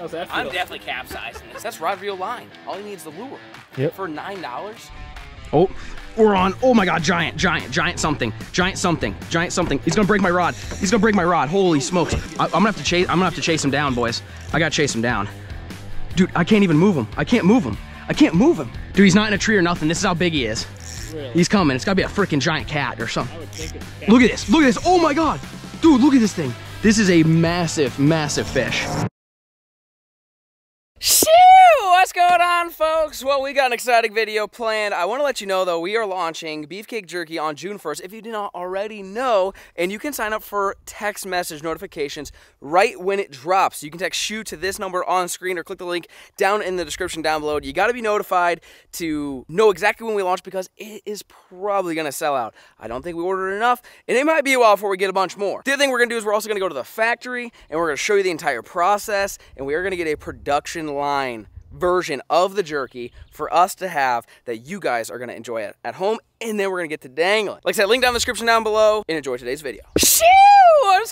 How's that I'm definitely capsizing this. That's rod reel line. All he needs is the lure. Yep. For nine dollars. Oh, we're on. Oh my God, giant, giant, giant something, giant something, giant something. He's gonna break my rod. He's gonna break my rod. Holy smokes! I, I'm gonna have to chase. I'm gonna have to chase him down, boys. I gotta chase him down. Dude, I can't even move him. I can't move him. I can't move him. Dude, he's not in a tree or nothing. This is how big he is. Really? He's coming. It's gotta be a freaking giant cat or I something. would think it's cat. Look at this. Look at this. Oh my God. Dude, look at this thing. This is a massive, massive fish. What's going on, folks? Well, we got an exciting video planned. I want to let you know, though, we are launching Beefcake Jerky on June 1st, if you did not already know, and you can sign up for text message notifications right when it drops. You can text SHOE to this number on screen or click the link down in the description down below. You got to be notified to know exactly when we launch because it is probably going to sell out. I don't think we ordered enough, and it might be a while before we get a bunch more. The other thing we're going to do is we're also going to go to the factory, and we're going to show you the entire process, and we are going to get a production line version of the jerky for us to have that you guys are gonna enjoy it at home and then we're gonna get to dangling. Like I said, link down in the description down below and enjoy today's video. Shoo!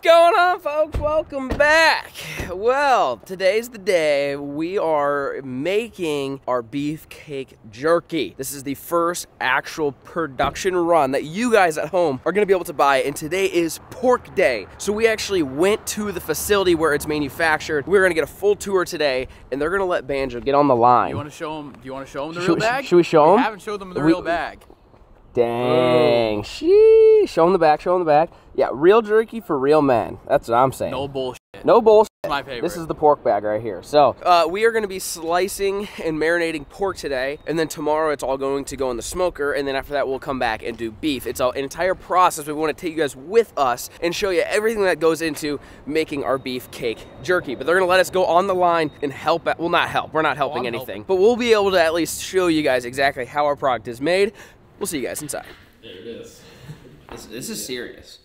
What's going on, folks? Welcome back. Well, today's the day we are making our beefcake jerky. This is the first actual production run that you guys at home are gonna be able to buy, and today is pork day. So we actually went to the facility where it's manufactured. We're gonna get a full tour today, and they're gonna let Banjo get on the line. You want to show them? Do you want to show them the Should real bag? should we show 'em? I haven't showed them the We- real bag. Dang. Oh. Sheesh. Show him the back, show him the back. Yeah, real jerky for real men. That's what I'm saying. No bullshit. No bullshit. Is my favorite. This is the pork bag right here. So, uh, we are going to be slicing and marinating pork today, and then tomorrow it's all going to go in the smoker, and then after that we'll come back and do beef. It's a- an entire process. We want to take you guys with us and show you everything that goes into making our beef cake jerky. But they're going to let us go on the line and help. At, well, not help. We're not helping I'm anything, but we'll be able to at least show you guys exactly how our product is made. We'll see you guys inside. There it is. This, this is serious.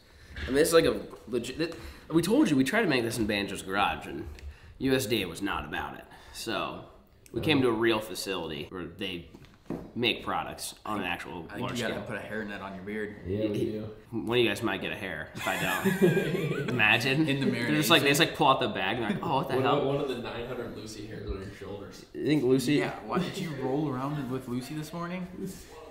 I mean, this is like a legit. We told you we tried to make this in Banjo's garage, and USDA was not about it. So we came to a real facility where they make products on an actual I think large you gotta scale. put a hairnet on your beard. Yeah, we do. One of you guys might get a hair if I don't. Imagine In the mirror. They're just like they just like pull out the bag and they're like, oh, what the What about hell? one of the 900 Lucy hairs on your shoulders? You think Lucy? Yeah. Why did you roll around with Lucy this morning?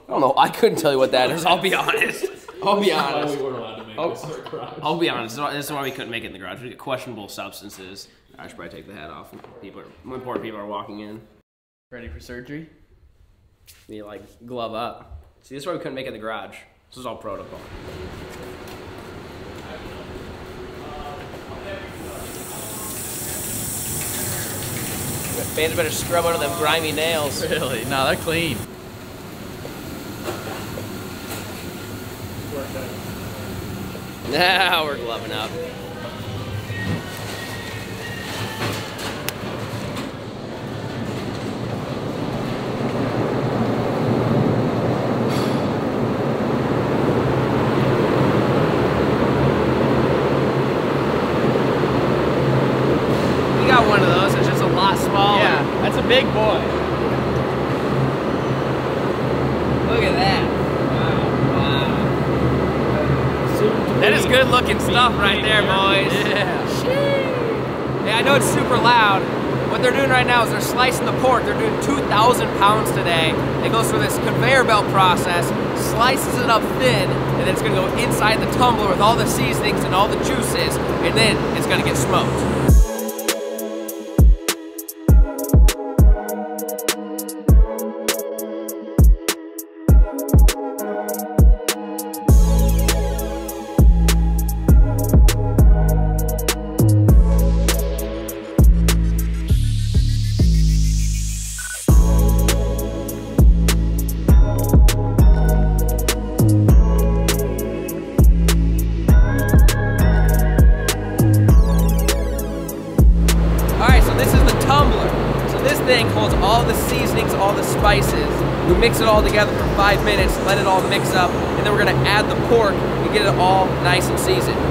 I don't know. I couldn't tell you what that is. I'll be honest. I'll be Why honest. we weren't allowed to make Oh. this in our garage. I'll be honest. This is why- this is why we couldn't make it in the garage. We get questionable substances. I should probably take the hat off. when People are, when important people are walking in. Ready for surgery? You like glove up. See, this is why we couldn't make it in the garage. This is all protocol. Fans better scrub under them grimy nails. Really? No, they're clean. Now we're gloving up. We got one of those. It's just a lot smaller. Yeah, that's a big boy. Look at that. Wow. Wow. That is good looking stuff right there, boys. Yeah. Yeah, I know it's super loud. What they're doing right now is they're slicing the pork. They're doing 2,000 pounds today. It goes through this conveyor belt process, slices it up thin, and then it's gonna go inside the tumbler with all the seasonings and all the juices, and then it's gonna get smoked. Nice and seasoned.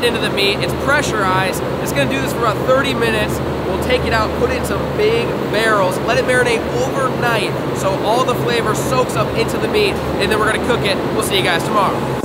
Getting into the meat. It's pressurized. It's gonna do this for about 30 minutes. We'll take it out, put it in some big barrels, let it marinate overnight so all the flavor soaks up into the meat, and then we're gonna cook it. We'll see you guys tomorrow.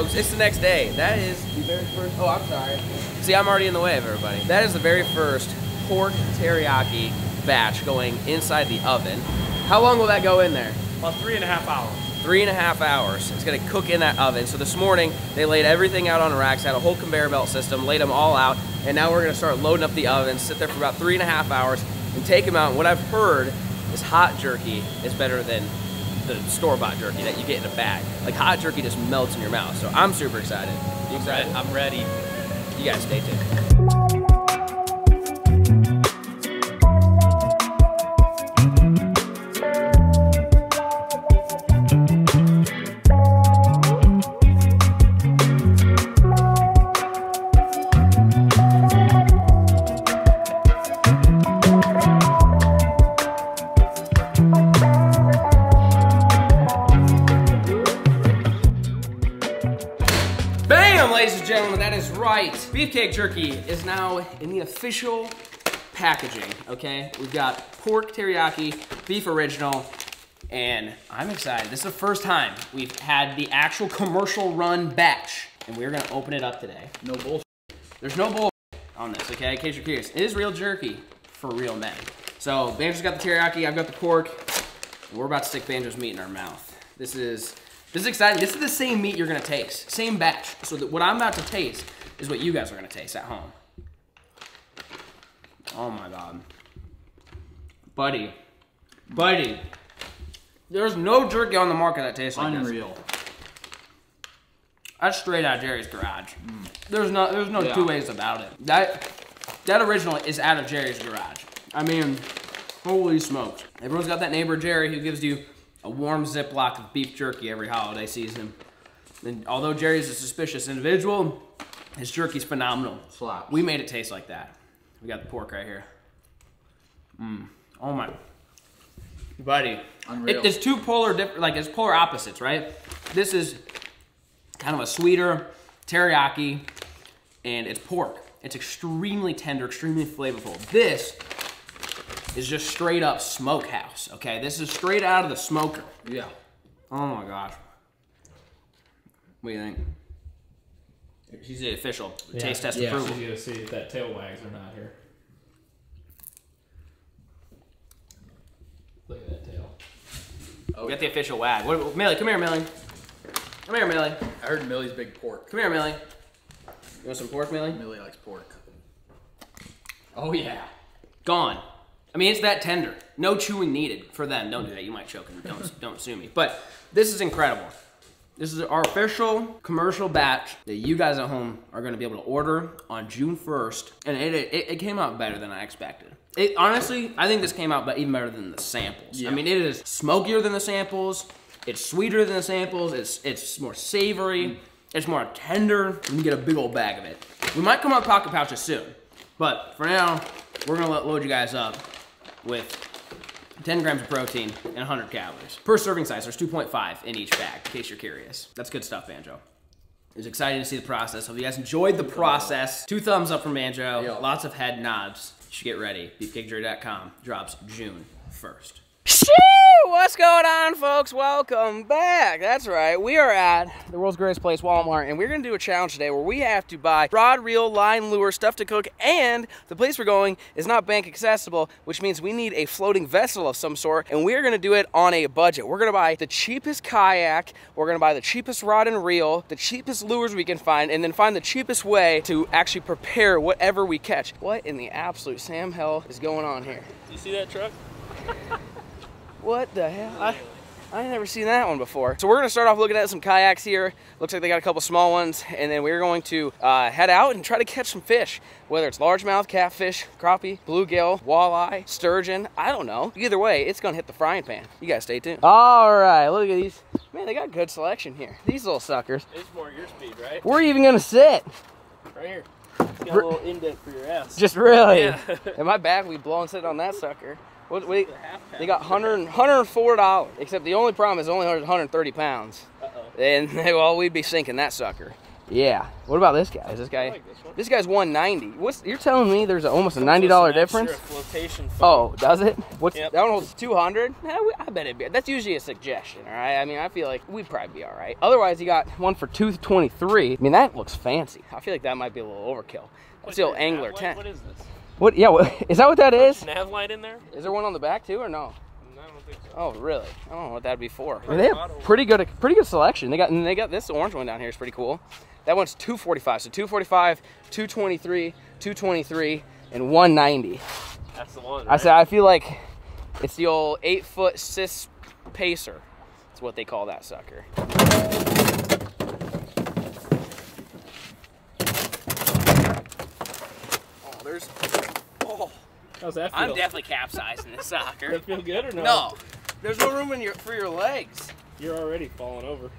Folks. It's the next day. That is the very first. Oh, I'm sorry. See, I'm already in the way of everybody. That is the very first pork teriyaki batch going inside the oven. How long will that go in there? About three and a half hours. Three and a half hours. It's gonna cook in that oven. So this morning, they laid everything out on racks, had a whole conveyor belt system, laid them all out, and now we're gonna start loading up the oven, sit there for about three and a half hours, and take them out. And what I've heard is hot jerky is better than the store-bought jerky that you get in a bag. Like hot jerky just melts in your mouth. So I'm super excited. You excited? I'm ready. You guys stay tuned. Beefcake jerky is now in the official packaging, okay? We've got pork teriyaki, beef original, and I'm excited. This is the first time we've had the actual commercial run batch, and we're gonna open it up today. No bullshit. There's no bull on this, okay? In case you're curious, it is real jerky for real men. So Banjo's got the teriyaki, I've got the pork, and we're about to stick Banjo's meat in our mouth. This is this is exciting. This is the same meat you're gonna taste, same batch. So that what I'm about to taste is what you guys are gonna taste at home. Oh my god, buddy, buddy. There's no jerky on the market that tastes like this. Unreal. That's straight out of Jerry's garage. Mm. There's no there's no Yeah. two ways about it. That that original is out of Jerry's garage. I mean, holy smokes. Everyone's got that neighbor Jerry who gives you a warm Ziploc of beef jerky every holiday season. And although Jerry's a suspicious individual, his jerky's phenomenal. Slaps. We made it taste like that. We got the pork right here. Mmm. Oh my. Buddy. Unreal. It, it's two polar different, like it's polar opposites, right? This is kind of a sweeter teriyaki, and it's pork. It's extremely tender, extremely flavorful. This is just straight up smokehouse, okay? This is straight out of the smoker. Yeah. Oh my gosh. What do you think? She's the official taste test Yeah. approval. She's gonna see if that tail wags or not here. Look at that tail. Oh, We got the official wag. What, Millie, come here, Millie. Come here, Millie. I heard Millie's big pork. Come here, Millie. You want some pork, Millie? Millie likes pork. Oh yeah. Gone. I mean, it's that tender. No chewing needed for them. Don't do that. You might choke and don't don't sue me. But this is incredible. This is our official commercial batch that you guys at home are going to be able to order on June 1st, and it, it, it came out better than I expected. It honestly, I think this came out but even better than the samples. I mean, it is smokier than the samples. It's sweeter than the samples. It's it's more savory. It's more tender. You can get a big old bag of it. We might come out pocket pouches soon, but for now, we're gonna lo- load you guys up with 10 grams of protein and 100 calories. Per serving size, there's 2.5 in each bag, in case you're curious. That's good stuff, Banjo. It was exciting to see the process. Hope you guys enjoyed the process. Two thumbs up from Banjo. Lots of head nods. You should get ready. BeefCakeJerky.com drops June 1st. What's going on, folks? Welcome back. That's right. We are at the world's greatest place, Walmart, and we're going to do a challenge today where we have to buy rod, reel, line, lure, stuff to cook, and the place we're going is not bank accessible, which means we need a floating vessel of some sort, and we're going to do it on a budget. We're going to buy the cheapest kayak, we're going to buy the cheapest rod and reel, the cheapest lures we can find, and then find the cheapest way to actually prepare whatever we catch. What in the absolute Sam hell is going on here? You see that truck? What the hell? I, I ain't never seen that one before. So we're gonna start off looking at some kayaks here. Looks like they got a couple small ones, and then we're going to uh, head out and try to catch some fish. Whether it's largemouth, catfish, crappie, bluegill, walleye, sturgeon, I don't know. Either way, it's gonna hit the frying pan. You guys stay tuned. All right, look at these. Man, they got good selection here. These little suckers. It's more your speed, right? Where are you even gonna sit? Right here. Got a little indent for your ass. Just really. Yeah. and my back will be blowing sitting on that sucker. What, wait, The they got 100, 104 dollars. Except the only problem is only 130 pounds. Uh-oh. And well, we'd be sinking that sucker. Yeah. What about this guy? Is this guy? I like this one. This guy's 190. What's you're telling me? There's almost a 90 with dollar some extra difference. Oh, does it? What's Yep. that one holds 200? Eh, I bet it'd be. That's usually a suggestion, all right. I mean, I feel like we'd probably be all right. Otherwise, you got one for 223. I mean, that looks fancy. I feel like that might be a little overkill. That's the old Nav Angler light? 10. What is this? What? Yeah. What, is that what that is? Nav light in there? Is there one on the back too, or no? No, I don't think so. Oh, really? I don't know what that'd be for. I they have pretty good, pretty good selection. They got, and they got this orange one down here is pretty cool. That one's 245. So 245, 223, 223, and 190. That's the one. I said I feel like it's the old eight foot cis pacer. That's what they call that sucker. Oh, there's. How's that feel? I'm definitely capsizing this sucker. That feel good or no? No, there's no room in your for your legs. You're already falling over.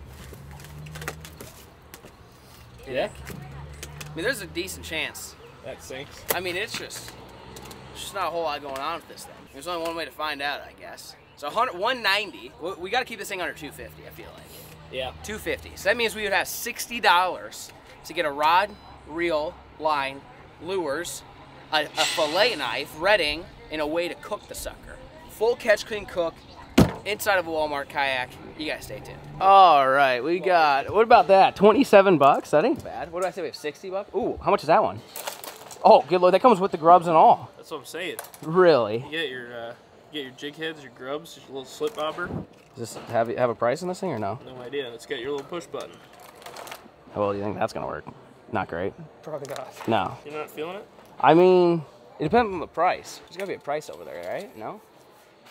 Yeah. I mean, there's a decent chance. That sinks. I mean, it's just, it's just not a whole lot going on with this thing. There's only one way to find out, I guess. So 190. We, got to keep this thing under 250. I feel like Yeah. 250. So that means we would have 60 dollars to get a rod, reel, line, lures, a, a fillet knife, redding, and a way to cook the sucker. Full catch, clean, cook. Inside of a Walmart kayak. You guys stay tuned. All right, we got. What about that? 27 bucks. That ain't bad. What do I say? We have 60 bucks. Ooh, how much is that one? Oh, good lord, that comes with the grubs and all. That's what I'm saying. Really? You get your uh, you get your jig heads, your grubs, your little slip bobber. Does this have have a price on this thing or no? No idea. And it's got your little push button. How well do you think that's gonna work? Not great. Probably not. No. You're not feeling it? I mean, it depends on the price. There's gotta be a price over there, right? No?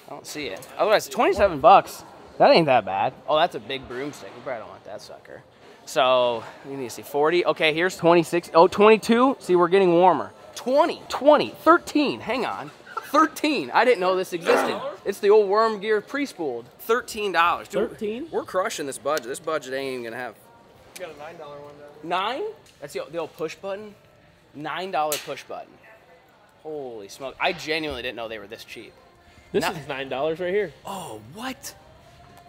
I don't see it. Otherwise, 27 bucks. That ain't that bad. Oh, that's a big broomstick. We probably don't want that sucker. So, we need to see 40. Okay, here's 26. Oh, 22. See, we're getting warmer. 20, 20, 13. Hang on. 13. I didn't know this existed. It's the old worm gear pre-spooled. $13. Dude, 13? We're crushing this budget. This budget ain't even gonna have You got a nine dollar one down. Nine? That's the, the old push button? Nine dollar push button. Holy smoke. I genuinely didn't know they were this cheap. This Not- is nine dollars right here. Oh, what?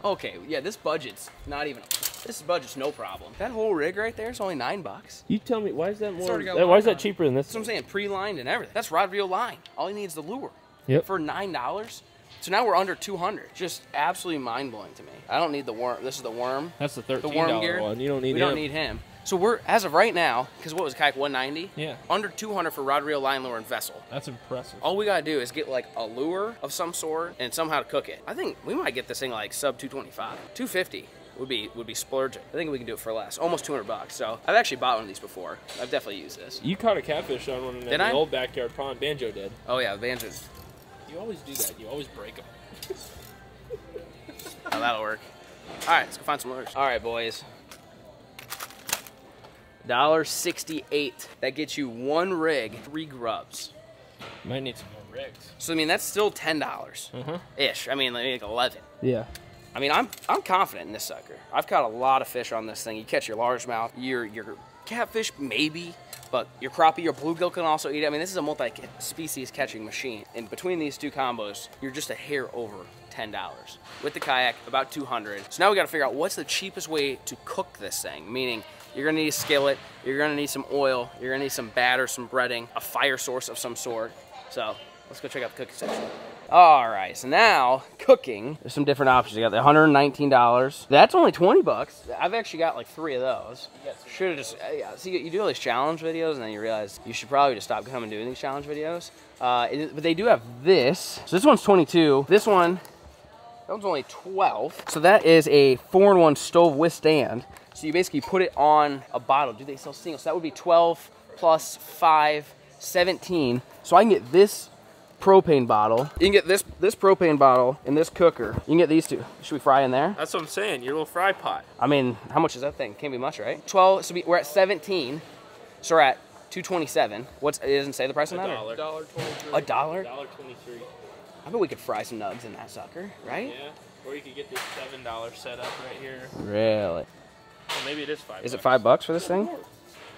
Okay, yeah, this budget's not even, this budget's no problem. That whole rig right there is only nine bucks. You tell me why is that more? that- why is that cheaper than this? That's what I'm saying, pre-lined and everything. That's rod reel line. All he needs is the lure. Yep. For nine dollars. So now we're under 200. Just absolutely mind blowing to me. I don't need the worm. This is the worm. That's the The thirteen worm gear. one. You don't need We him. don't need him. So we're as of right now, because what was kayak 190? Yeah. Under 200 for rod reel, line lure, and vessel. That's impressive. All we gotta do is get like a lure of some sort and somehow to cook it. I think we might get this thing like sub 225. 250 would be would be splurging. I think we can do it for less, almost 200 bucks. So I've actually bought one of these before. I've definitely used this. You caught a catfish on one in the I? old backyard pond. Banjo did. Oh yeah, Banjo's. You always do that. You always break them. Oh, that'll work. All right, let's go find some lures. All right, boys. Dollar sixty-eight. That gets you one rig, three grubs. Might need some more rigs. So I mean, that's still ten dollars Uh-huh. ish. I mean, like eleven. Yeah. I mean, I'm I'm confident in this sucker. I've caught a lot of fish on this thing. You catch your largemouth, your your catfish maybe, but your crappie, your bluegill can also eat it. I mean, this is a multi-species catching machine. And between these two combos, you're just a hair over ten dollars. With the kayak, about two hundred. So now we got to figure out what's the cheapest way to cook this thing. Meaning, you're gonna need a skillet, you're gonna need some oil, you're gonna need some batter, some breading, a fire source of some sort. So let's go check out the cooking section. All right, so now cooking. There's some different options. You got the $119. That's only 20 bucks. I've actually got like three of those. Should have just uh, yeah. See, you do all these challenge videos, and then you realize you should probably just stop coming doing these challenge videos. Uh, but they do have this. So this one's 22. This one, that one's only 12. So that is a four-in-one stove withstand. So you basically put it on a bottle. Do they sell singles? So that would be 12 plus 5, 17. So I can get this propane bottle. You can get this this propane bottle and this cooker. You can get these two. Should we fry in there? That's what I'm saying. Your little fry pot. I mean, how much is that thing? Can't be much, right? 12, so we, we're at 17. So we're at 227. What's, it doesn't say the price on that? or- Dollar. Dollar. A dollar? Dollar twenty-three. I bet we could fry some nugs in that sucker, right? Yeah. Or you could get this seven dollar setup right here. Really? Well, maybe it is five. Is it five bucks for this thing?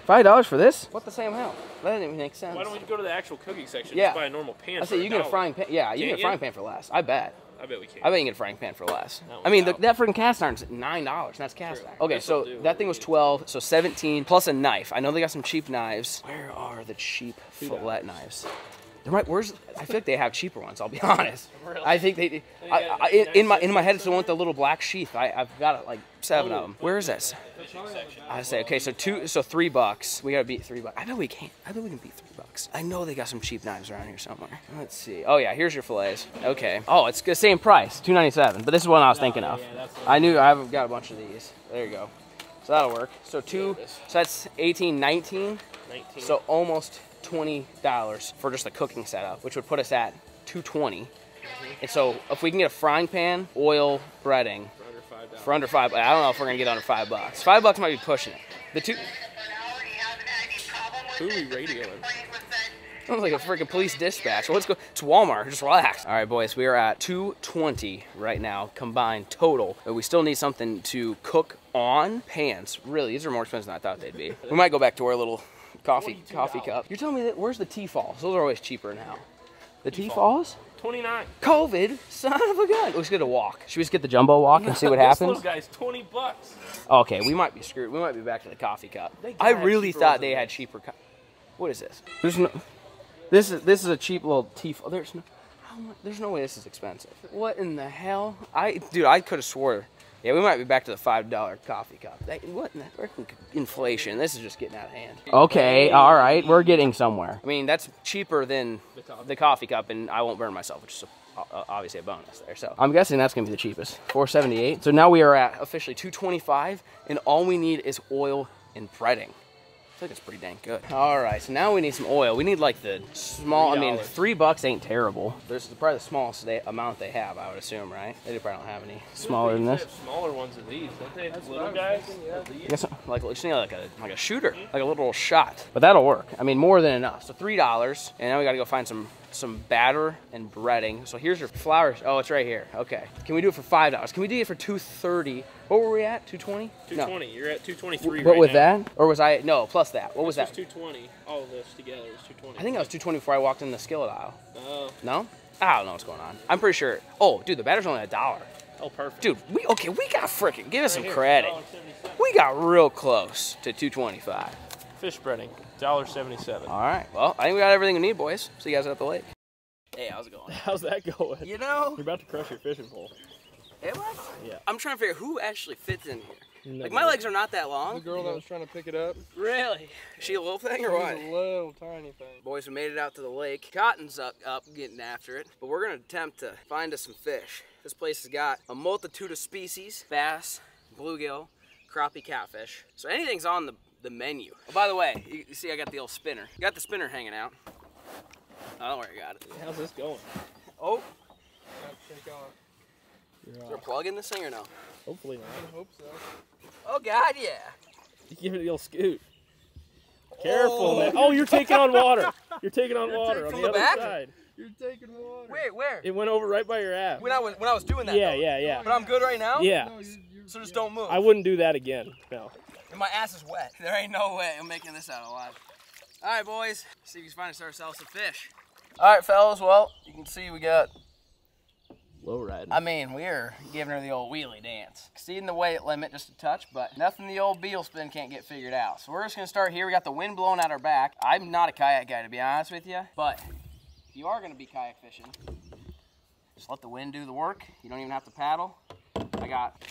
Five dollars for this? What the same hell? That didn't even make sense. Why don't we go to the actual cooking section? Yeah. Just buy a normal pan. I for say you can get a frying pan. Yeah, you can get a frying pan for less. I bet. I bet we can. I bet you can get a frying pan for less. I mean, the, that freaking cast iron's nine dollars. That's cast True. iron. Okay, This'll so do. that thing was twelve, so seventeen plus a knife. I know they got some cheap knives. Where are the cheap fillet knives? There might, where's? I feel like they have cheaper ones. I'll be honest. Really? I think they. I, I, in, in my in my head, it's the one with the little black sheath. I, I've got like seven Oh, of them. Where is this? I say okay, so two, so three bucks. We gotta beat three bucks. I bet we can. I bet we can beat three bucks. I know they got some cheap knives around here somewhere. Let's see. Oh yeah, here's your fillets. Okay. Oh, it's the same price, two ninety seven. But this is what I was thinking of. yeah, I knew I've got a bunch of these. There you go. So that'll work. So two. So that's 18, 19. Nineteen. So almost twenty dollars for just the cooking setup, which would put us at two twenty. And so if we can get a frying pan, oil, breading, for under five for under five. I don't know if we're gonna get under five bucks. Five bucks might be pushing it. The two Who are we radioing? sounds like a freaking police dispatch. Let's go. It's Walmart. Just relax. All right, boys. We are at 220 right now combined total. But we still need something to cook on pans. Really, these are more expensive than I thought they'd be. We might go back to our little coffee coffee cup. You're telling me that where's the T-fals? Those are always cheaper now. The T-fals? Twenty-nine. COVID, son of a gun. Let's get a wok. Should we just get the jumbo wok and see what This happens? little guy's twenty bucks. Okay, we might be screwed. We might be back to the coffee cup. I really thought they had cheaper. Co- what is this? There's no. This is this is a cheap little tea. There's no. There's no way this is expensive. What in the hell? I dude, I could have swore. Yeah, we might be back to the five dollar coffee cup. That, what in the freaking inflation? This is just getting out of hand. Okay, all right, we're getting somewhere. I mean, that's cheaper than the coffee, cup, and I won't burn myself, which is a, obviously a bonus there. So I'm guessing that's gonna be the cheapest, 478. So now we are at officially 225, and all we need is oil and breading. I feel like it's pretty dang good. All right, so now we need some oil. We need like the small. I mean, $3. bucks ain't terrible. This is probably the smallest they, amount they have, I would assume, right? They probably don't have any smaller than this. have smaller ones than these, don't they? That's Little guys. I guess like we just need like a like a shooter, like a little shot. But that'll work. I mean, more than enough. So three dollars, and now we got to go find some some batter and breading. So here's your flour. Oh, it's right here. Okay. Can we do it for five dollars? Can we do it for two thirty? What were we at? Two twenty? Two twenty. You're at two twenty-three What right with now. that? Or was I no plus that? What was This that? Two twenty. All of this together is two twenty. I think I was two twenty before I walked in the skillet aisle. Oh, No? I don't know what's going on. I'm pretty sure. Oh, dude, the batter's only a dollar. oh, perfect. Dude, we okay? We got freaking. Give us some here, credit. We got real close to 225. Fish breading, dollar seventy-seven. All right. Well, I think we got everything we need, boys. See you guys at the lake. Hey, how's it going? How's that going? You know, You're about to crush your fishing pole. am I? Yeah. I'm trying to figure out who actually fits in here. Like my legs are not that long. The girl that was trying to pick it up. Really? Is she a little thing or It was what? a little tiny thing. Boys, we made it out to the lake. Cotton's up, up getting after it, but we're gonna attempt to find us some fish. This place has got a multitude of species: bass, bluegill, crappie, catfish. So anything's on the, the menu. Oh, by the way, you, you see I got the old spinner. Got the spinner hanging out. I don't know where you got it. How's this going? Oh, Got to take off. is there a plug in this thing or no? Hopefully not. I hope so. Oh God, yeah. You give it the old scoot. Oh. Careful, man. Oh, you're taking on water. You're taking on water on the the other back? side. You're taking water. Wait, where? It went over right by your ass. When I was when I was doing that. Yeah, though. yeah, yeah. But I'm good right now. Yeah. No, you, you, So just don't move. I wouldn't do that again. No. And my ass is wet. There ain't no way I'm making this out alive. All right, boys. See if we can find us ourselves some fish. All right, fellas. Well, you can see we got. Low riding. I mean, we're giving her the old wheelie dance. Exceeding the weight limit just a touch, but nothing the old beal spin can't get figured out. So we're just gonna start here. We got the wind blowing at our back. I'm not a kayak guy, to be honest with you, but if you are gonna be kayak fishing, just let the wind do the work. You don't even have to paddle. I got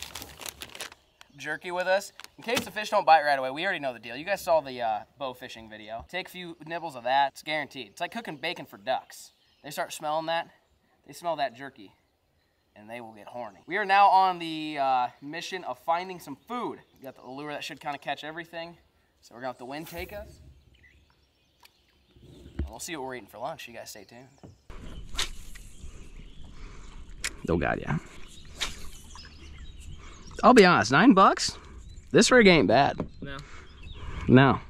jerky with us. In case the fish don't bite right away, we already know the deal. You guys saw the uh, bow fishing video. Take a few nibbles of that, it's guaranteed. It's like cooking bacon for ducks. They start smelling that, they smell that jerky, and they will get horny. We are now on the uh, mission of finding some food. We got the lure that should kind of catch everything. So we're gonna let the wind take us. And we'll see what we're eating for lunch. You guys stay tuned. Oh God, yeah. I'll be honest, nine bucks? This rig ain't bad. No. No.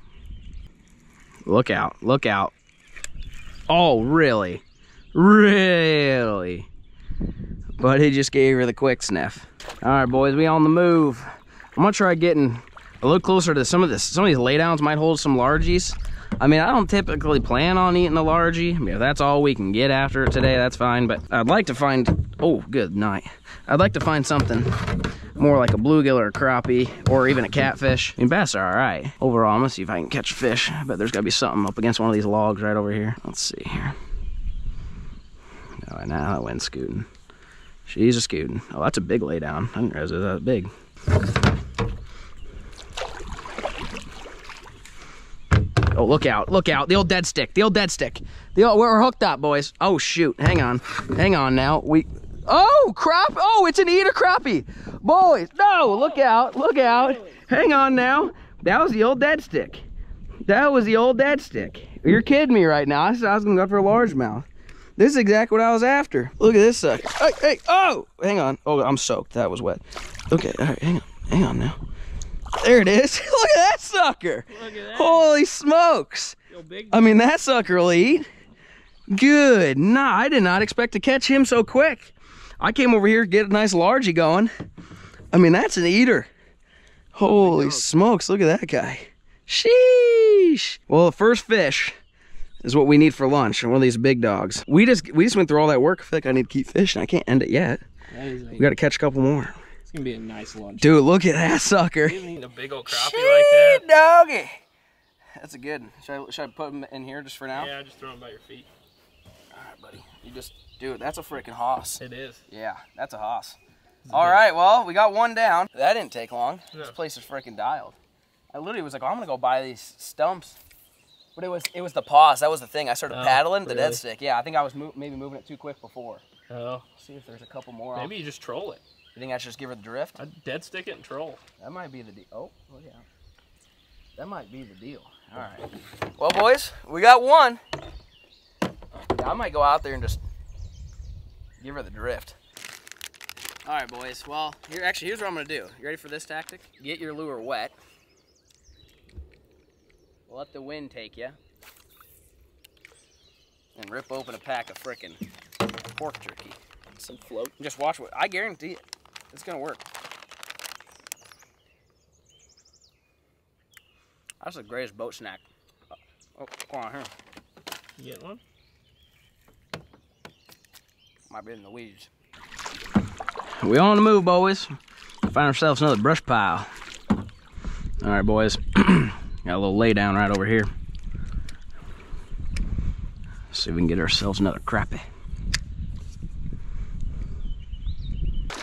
Look out, look out. Oh, really? Really? But he just gave her the quick sniff. All right, boys, we on the move. I'm gonna try getting a little closer to some of this. Some of these laydowns might hold some largies. I mean, I don't typically plan on eating a largie. I mean, if that's all we can get after today, that's fine. But I'd like to find, oh, good night. I'd like to find something more like a bluegill or a crappie or even a catfish. I mean, bass are all right. Overall, I'm gonna see if I can catch a fish. I bet there's gotta be something up against one of these logs right over here. Let's see here. Oh, now that went scooting. She's a scooting. Oh, that's a big laydown. I didn't realize it was that big. Oh, look out, look out. The old dead stick, the old dead stick. The old, we're hooked up, boys. Oh, shoot. Hang on. Hang on now. We, oh, crop. Oh, it's an eater crappie. Boys, no, look out, look out. Hang on now. That was the old dead stick. That was the old dead stick. You're kidding me right now. I said I was gonna go for a largemouth. This is exactly what I was after. Look at this sucker. Hey, hey, oh! Hang on. Oh, I'm soaked. That was wet. Okay, all right, hang on. Hang on now. There it is. Look at that sucker. Look at that. Holy smokes. Big. I mean, that sucker will eat. Good. Nah, I did not expect to catch him so quick. I came over here to get a nice largie going. I mean, that's an eater. Holy oh smokes, look at that guy. Sheesh. Well, the first fish is what we need for lunch, one of these big dogs. We just we just went through all that work. I feel like I need to keep fishing. I can't end it yet. That is We got to catch a couple more. it's gonna be a nice lunch. Dude, look at that sucker. You haven't a big old crappie like that. doggy. That's a good. Should I, should I put him in here just for now? Yeah, just throw them by your feet. Right, buddy. You just, dude, that's a freaking hoss. It is. Yeah, that's a hoss. All right, well, we got one down. That didn't take long. This place is freaking dialed. I literally was like, oh, I'm gonna go buy these stumps. But it was it was the pause. That was the thing. I started Oh, paddling the dead stick. Yeah, I think I was mo- maybe moving it too quick before. Oh, see if there's a couple more. maybe you just troll it. You think I should just give her the drift? I'd dead stick it and troll. That might be the deal. Oh, look out. That might be the deal. All right. Well, boys, we got one. Yeah, I might go out there and just give her the drift. All right, boys. Well, here actually here's what I'm gonna do. You ready for this tactic? Get your lure wet. Let the wind take you. And rip open a pack of frickin' pork jerky. Some float. Just watch what I guarantee it. It's gonna work. That's the greatest boat snack. Oh, oh come on here. You get one? Might be in the weeds. We on the move, boys. Find ourselves another brush pile. All right, boys. Got a little lay down right over here. See if we can get ourselves another crappie.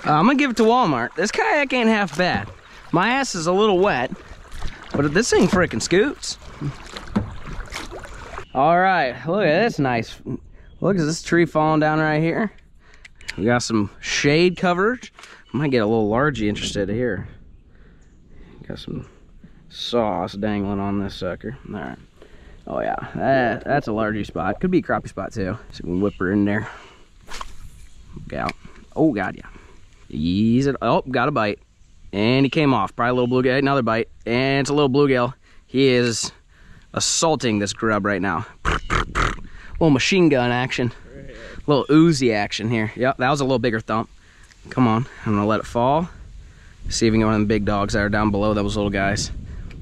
Uh, I'm gonna give it to Walmart. This kayak ain't half bad. My ass is a little wet, but this thing freaking scoots. All right, look at this nice. Look at this tree falling down right here. We got some shade coverage. Might get a little largy interested here. Got some sauce dangling on this sucker. All right. Oh yeah, that, that's a largy spot. Could be a crappie spot too. We can whip her in there. Look out. Oh god, yeah. Ease it. Oh, got a bite. And he came off. Probably a little bluegill. Another bite. And it's a little bluegill. He is assaulting this grub right now. little machine gun action. Little Uzi action here. Yep, that was a little bigger thump. Come on. I'm gonna let it fall. See if we can get one of the big dogs that are down below those little guys.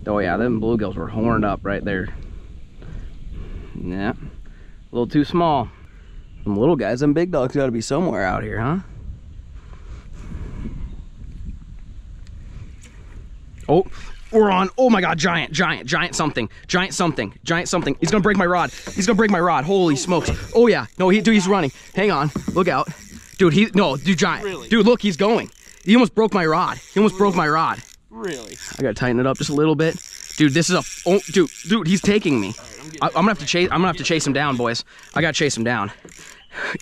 Oh yeah, them bluegills were horned up right there. Yeah. A little too small. Them little guys, them big dogs gotta be somewhere out here, huh? Oh, we're on. Oh my god, giant, giant, giant something. Giant something. Giant something. He's gonna break my rod. He's gonna break my rod. Holy smokes. Oh yeah. No, he dude, he's running. Hang on. Look out. Dude, he no, dude, giant. Really? Dude, look, he's going. He almost broke my rod. He almost broke my rod. Really? I gotta tighten it up just a little bit. Dude, this is a oh dude, dude, he's taking me. I, I'm gonna have to chase I'm gonna have to chase him down, boys. I gotta chase him down.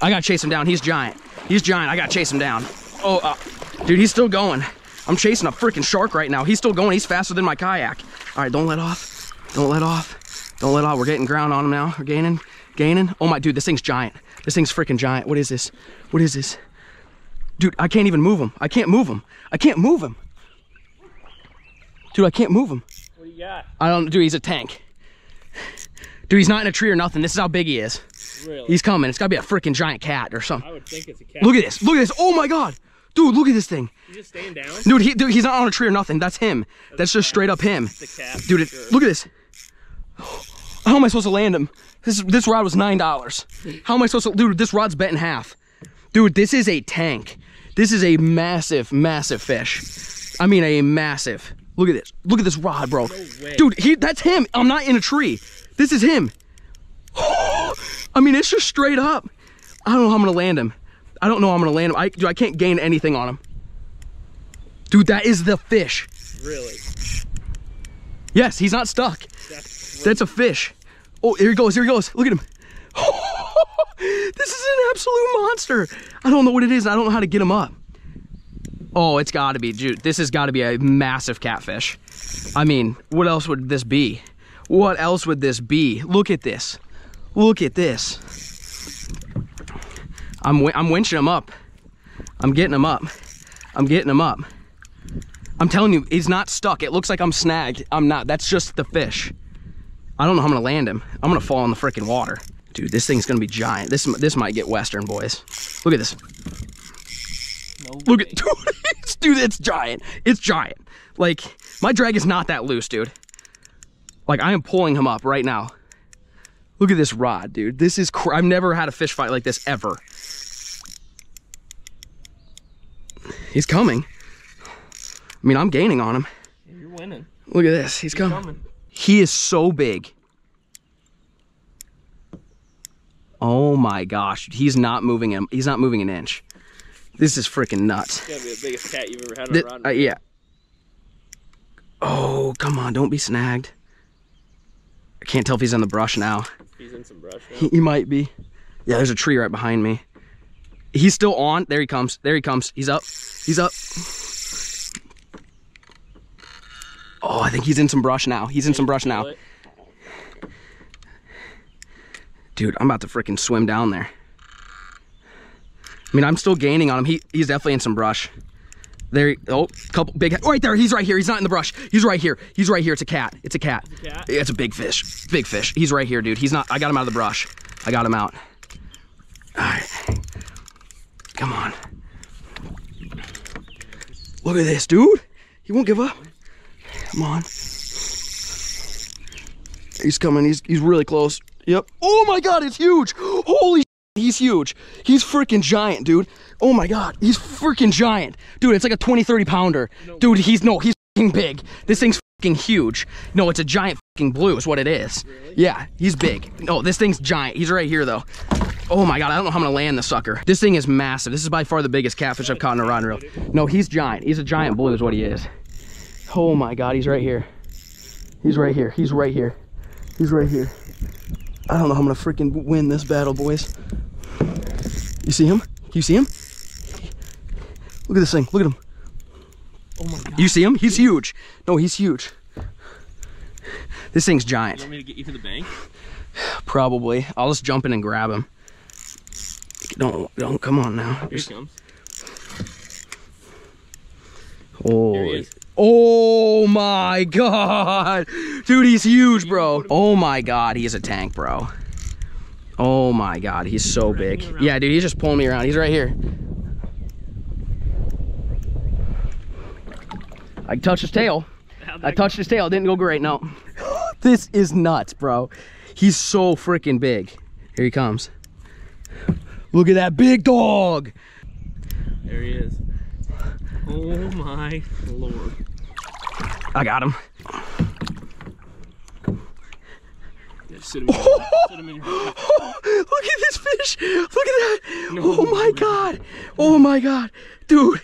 I gotta chase him down. He's giant. He's giant. I gotta chase him down. Oh, uh, dude, he's still going. I'm chasing a freaking shark right now. He's still going. He's faster than my kayak. All right, don't let off. Don't let off. Don't let off. We're getting ground on him now. We're gaining, gaining. Oh my, dude, this thing's giant. This thing's freaking giant. What is this? What is this? Dude, I can't even move him. I can't move him. I can't move him. Dude, I can't move him. What do you got? I don't, dude, he's a tank. Dude, he's not in a tree or nothing. This is how big he is. Really? He's coming. It's gotta be a freaking giant cat or something. I would think it's a cat. Look at this. Look at this. Oh my God. Dude, look at this thing. You just staying down? Dude, he, dude, he's not on a tree or nothing. That's him. That's just straight up him. Dude, it, look at this. How am I supposed to land him? This this rod was nine dollars. How am I supposed to, dude? This rod's bent in half. Dude, this is a tank. This is a massive, massive fish. I mean, a massive. Look at this. Look at this rod, bro. Dude, he that's him. I'm not in a tree. This is him. I mean, it's just straight up. I don't know how I'm gonna land him. I don't know how I'm gonna land him. I, dude, I can't gain anything on him. Dude, that is the fish. Really? Yes, he's not stuck. That's That's a fish. Oh, here he goes. Here he goes. Look at him. this is an absolute monster. I don't know what it is. I don't know how to get him up. Oh, it's got to be, dude. This has got to be a massive catfish. I mean, what else would this be? What else would this be? Look at this. Look at this. I'm I'm winching him up. I'm getting him up. I'm getting him up. I'm telling you, he's not stuck. It looks like I'm snagged. I'm not. That's just the fish. I don't know how I'm gonna land him. I'm gonna fall in the freaking water. Dude, this thing's gonna be giant. This this might get western, boys. Look at this. Look at dude, it's, dude, it's giant. It's giant. Like my drag is not that loose, dude. Like I am pulling him up right now. Look at this rod, dude. This is cr- I've never had a fish fight like this ever. He's coming. I mean, I'm gaining on him. You're winning. Look at this. He's coming. Coming. He is so big. Oh my gosh, he's not moving him. He's not moving an inch. This is freaking nuts. Gotta be the biggest cat you've ever had on a rod. uh, yeah. Oh, come on, don't be snagged. I can't tell if he's in the brush now. He's in some brush now. He, might be. Yeah, there's a tree right behind me. He's still on. There he comes. There he comes. He's up. He's up. Oh, I think he's in some brush now. He's in some brush now. Dude, I'm about to freaking swim down there. I mean, I'm still gaining on him. He he's definitely in some brush. There, he- oh, couple big, right there. He's right here. He's not in the brush. He's right here. He's right here. It's a cat. It's a cat. a cat? Yeah, it's a big fish. Big fish. He's right here, dude. He's not. I got him out of the brush. I got him out. All right. Come on. Look at this, dude. He won't give up. Come on. He's coming. He's he's really close. Yep. Oh my god, it's huge. Holy he's huge. He's freaking giant, dude. Oh my god, he's freaking giant. Dude, it's like a 20 30 pounder. Dude, he's no, he's big. This thing's huge. No, it's a giant blue is what it is. Yeah, he's big. No, this thing's giant. He's right here though. Oh my god, I don't know how I'm gonna land this sucker. This thing is massive. This is by far the biggest catfish I've caught in a rod and reel. No, he's giant. He's a giant blue is what he is. Oh my god, he's right here. He's right here. He's right here. He's right here. I don't know how I'm gonna freaking win this battle, boys. You see him? You see him? Look at this thing. Look at him. Oh my god. You see him? He's huge. No, he's huge. This thing's You giant. want me to get you to the bank? Probably. I'll just jump in and grab him. Don't, don't, come on now. Here he comes. Oh, Here he. Oh my god, dude, he's huge, bro. Oh my god, he's a tank, bro. Oh my god, he's so big. Yeah, dude, he's just pulling me around. He's right here. I touched his tail. I touched his tail. It didn't go great. No. this is nuts, bro. He's so freaking big. Here he comes. Look at that big dog. There he is. Oh my lord. I got him. Yeah, sit him in your Sit him in your Look at this fish. Look at that. No. Oh my god. Oh my god. Dude,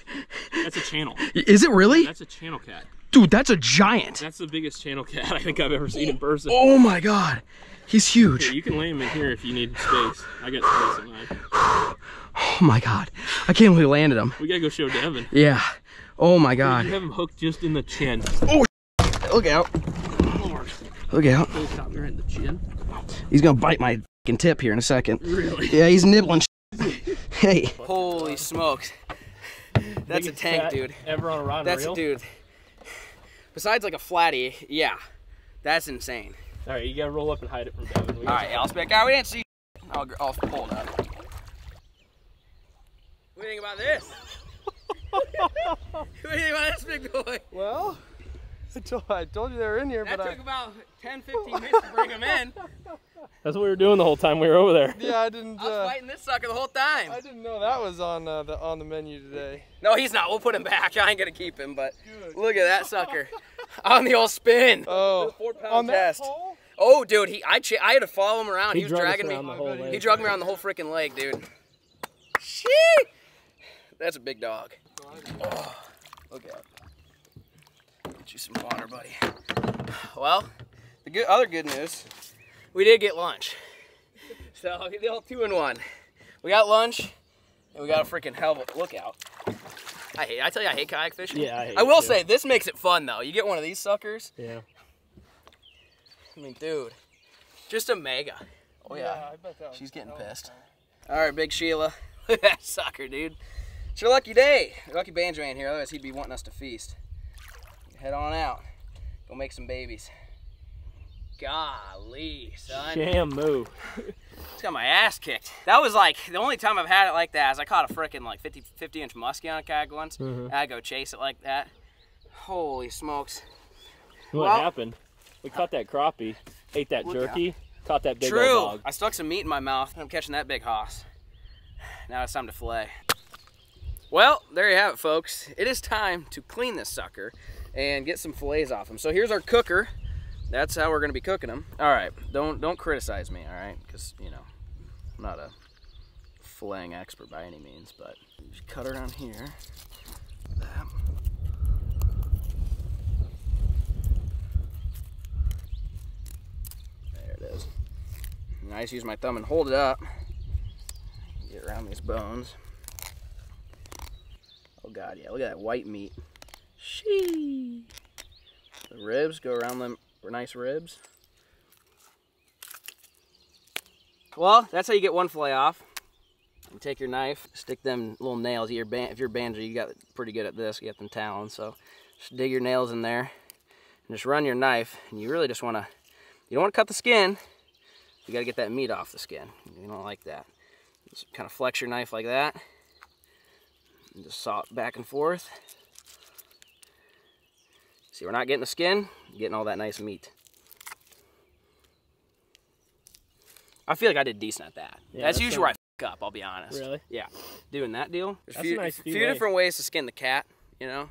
That's a channel. is it really? That's a channel cat. Dude, that's a giant. That's the biggest channel cat I think I've ever seen in person. Oh my god. He's Here, huge. you can lay him in here if you need space. I got space in mine. Oh my god. I can't believe we landed him. We gotta go show Devin. Yeah. Oh my You god. have him hooked just in the chin. Oh, Look out. Lord. Look out. Really caught me right in the chin. He's gonna bite my tip here in a second. Really? Yeah, he's nibbling. hey. Holy smokes. That's a tank, dude. Ever on a rod That's reel? dude. Besides like a flatty, yeah, that's insane. All right, you gotta roll up and hide it from Devin. All right, All got- I'll speak. Guy, we didn't see. I'll, I'll pull it up. What do you think about this? what do you think about this big boy? Well, I told, I told you they were in here, That but took I, about 10, 15 minutes to bring them in. That's what we were doing the whole time we were over there. yeah, I didn't. I was Uh, fighting this sucker the whole time. I didn't know that was on uh, the on the menu today. No, he's not. We'll put him back. I ain't gonna keep him, but Good. look at that sucker on the old spin. Oh, Four pound on that test. pole? Oh, dude, he I I had to follow him around. He, He was dragging me. around the whole He lake. He drug me around the whole freaking leg, dude. Shee! That's a big dog. Oh, look out. Get you some water, buddy. Well, the good other good news, we did get lunch. So I'll get the all two in one. We got lunch, and we got a freaking hell of a lookout. I hate. I tell you, I hate kayak fishing. Yeah, I hate I will too. say this makes it fun though. You get one of these suckers. Yeah. I mean, dude, just a mega. Oh yeah. I bet that She's getting hell of a pissed. All right, Big Sheila. Look at that sucker, dude. It's your lucky day. Your lucky banjo ain't here, otherwise he'd be wanting us to feast. Head on out. Go make some babies. Golly, son. Shamu. It's got my ass kicked. That was like, the only time I've had it like that is I caught a freaking like 50, 50 inch muskie on a kayak once. Mhm. I go chase it like that. Holy smokes. What Well- happened? We caught that crappie, ate that jerky, caught that big True. I stuck some meat in my mouth and I'm catching that big hoss. Now it's time to fillet. Well, there you have it, folks. It is time to clean this sucker and get some fillets off him. So here's our cooker. That's how we're gonna be cooking them. All right, don't don't criticize me, all right? Because you know, I'm not a filleting expert by any means, but just cut around here. That. There it is. And I just use my thumb and hold it up. Get around these bones. Oh god, yeah, look at that white meat. Shee. The ribs go around them nice ribs. Well, that's how you get one fillet off. You take your knife, stick them little nails. Your if you're banjo, you got pretty good at this. You got them talons, so just dig your nails in there and just run your knife. And you really just want to, you don't want to cut the skin. You got to get that meat off the skin. You don't like that. Just kind of flex your knife like that. And just saw it back and forth. See, we're not getting the skin, getting all that nice meat. I feel like I did decent at that. Yeah, that's that's usually where I fuck up, I'll be honest. Really? Yeah. Doing that deal. There's a That's a few, nice few fillet. different ways to skin the cat, you know?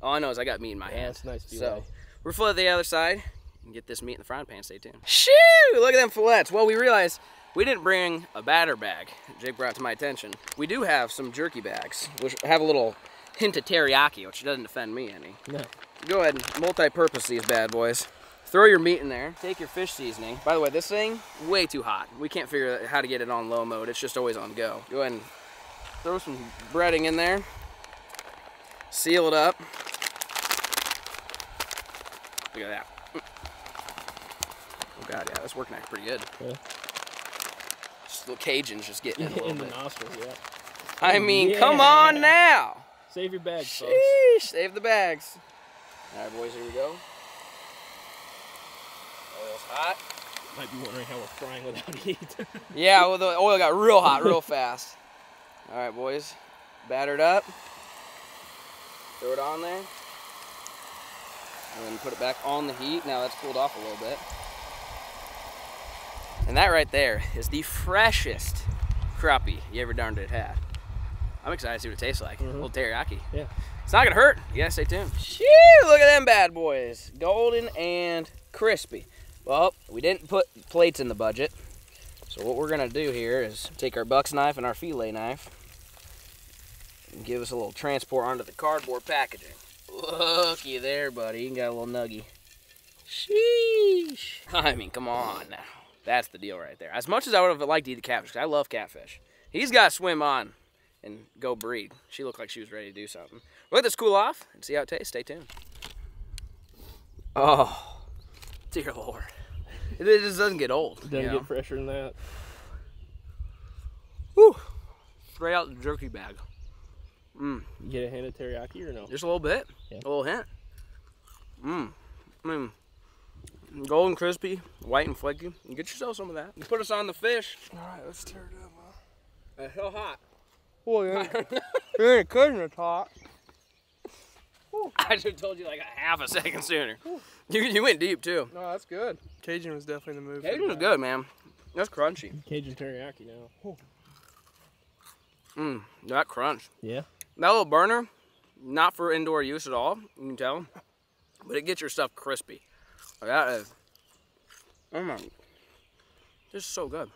All I know is I got meat in my Yeah, hand. that's nice So, fillet. we're fillet the other side and get this meat in the frying pan. Stay tuned. Shoo! Look at them fillets. Well, we realized we didn't bring a batter bag. Jake brought to my attention. We do have some jerky bags, which have a little hint of teriyaki, which doesn't offend me any. No. Go ahead and multi-purpose these bad boys. Throw your meat in there. Take your fish seasoning. By the way, this thing, way too hot. We can't figure out how to get it on low mode. It's just always on go. Go ahead and throw some breading in there. Seal it up. Look at that. Oh god, yeah, that's working out pretty good. Yeah. Just little Cajun's just getting it a little in the bit. nostrils, yeah. I mean, come on now. Save your bags, folks. Save the bags. All right, boys, here we go. Oil's hot. Might be wondering how we're frying without heat. Yeah, well, the oil got real hot real fast. All right, boys, battered up. Throw it on there. And then put it back on the heat. Now that's cooled off a little bit. And that right there is the freshest crappie you ever darned it had. I'm excited to see what it tastes like. A little teriyaki. yeah. It's not gonna hurt. You gotta stay tuned. Shoo, look at them bad boys. Golden and crispy. Well, we didn't put plates in the budget. So what we're gonna do here is take our buck's knife and our fillet knife and give us a little transport onto the cardboard packaging. Looky there, buddy. You got a little nuggy. Sheesh. I mean, come on now. That's the deal right there. As much as I would have liked to eat the catfish, 'cause I love catfish. He's got to swim on and go breed. She looked like she was ready to do something. We'll let this cool off and see how it tastes. Stay tuned. Oh, dear Lord. It it just doesn't get old. It Doesn't you know? get fresher than that. Whew. Straight out the jerky bag. Mm. You get a hint of teriyaki or no? Just a little bit. Yeah. A little hint. Mmm. Mmm. Golden crispy, white and flaky. You get yourself some of that. You put us on the fish. All right, let's tear it up. Huh? It's so hot. Well, you ain't, you ain't cutting it hot. I should have told you like a half a second sooner. You, you went deep too. No, that's good. Cajun was definitely the move. for Cajun was good, man. That's crunchy. Cajun teriyaki now. Mmm. That crunch. Yeah. That little burner, not for indoor use at all. You can tell, but it gets your stuff crispy. Like, That is. Oh my. This is so good.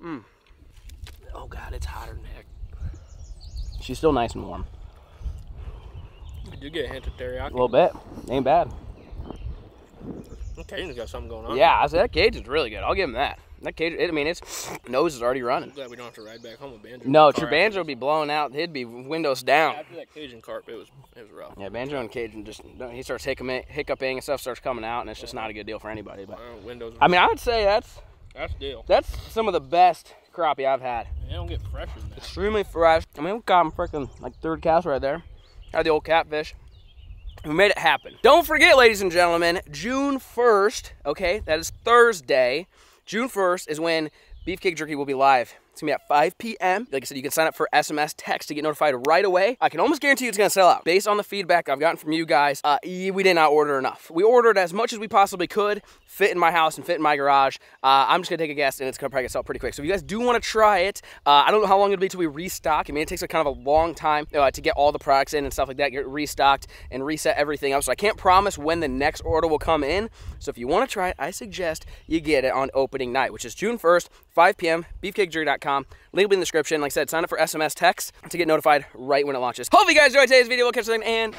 Mmm. Oh God, it's hotter than heck. She's still nice and warm. You do get a hint of teriyaki. A little bit. Ain't bad. Cajun's got something going on. Yeah, I said that cage is really good. I'll give him that. That cage, I mean, its nose is already running. I'm Glad we don't have to ride back home with Banjo. No, Trebanjo after would be blown out. He'd be windows down. After that Cajun carp, it was it was rough. Yeah, Banjo and Cajun just he starts hiccuping, hiccuping and stuff starts coming out, and it's just not a good deal for anybody. But Uh, windows. I mean, I would say that's that's deal. that's some of the best crappie I've had. They don't get fresher than that. Extremely fresh. I mean, we got them freaking like third cast right there. Had the old catfish. We made it happen. Don't forget, ladies and gentlemen, June 1st, okay, that is Thursday. June 1st is when Beefcake Jerky will be live. It's gonna be at 5 p.m. Like I said, you can sign up for SMS text to get notified right away. I can almost guarantee it's gonna sell out. Based on the feedback I've gotten from you guys, uh, we did not order enough. We ordered as much as we possibly could, fit in my house and fit in my garage. Uh, I'm just gonna take a guess, and it's gonna probably sold pretty quick. So if you guys do want to try it, uh, I don't know how long it'll be till we restock. I mean, it takes a kind of a long time uh, to get all the products in and stuff like that, get restocked and reset everything up. So I can't promise when the next order will come in. So if you want to try it, I suggest you get it on opening night, which is June 1st, 5 p.m. Link will be in the description. Like I said, sign up for SMS text to get notified right when it launches. Hope you guys enjoyed today's video. We'll catch you then and